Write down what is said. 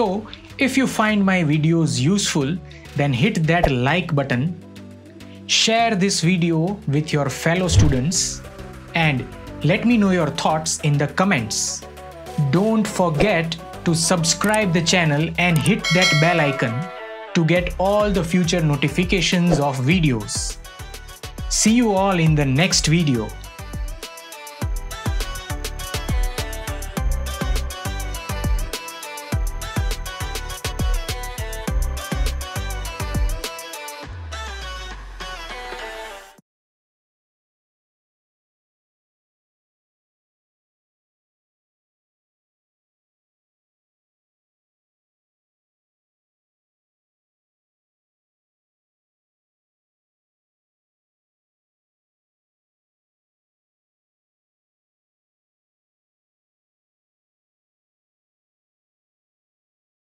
So, if you find my videos useful, then hit that like button, share this video with your fellow students, and let me know your thoughts in the comments. Don't forget to subscribe the channel and hit that bell icon to get all the future notifications of videos. See you all in the next video.